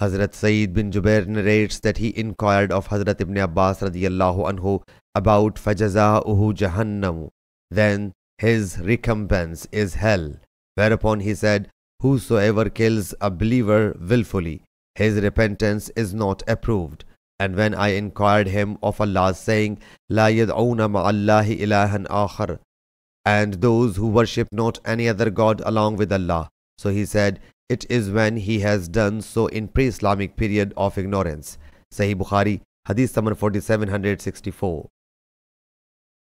Hazrat Sa'id bin Jubair narrates that he inquired of Hazrat ibn Abbas radiallahu anhu about fajaza'uhu jahannam. Then his recompense is hell. Whereupon he said, Whosoever kills a believer wilfully, his repentance is not approved. And when I inquired him of Allah, saying, La yad'una ma'allahi ilahan akhar, and those who worship not any other God along with Allah. So he said, it is when he has done so in pre-Islamic period of ignorance. Sahih Bukhari, Hadith number 4764.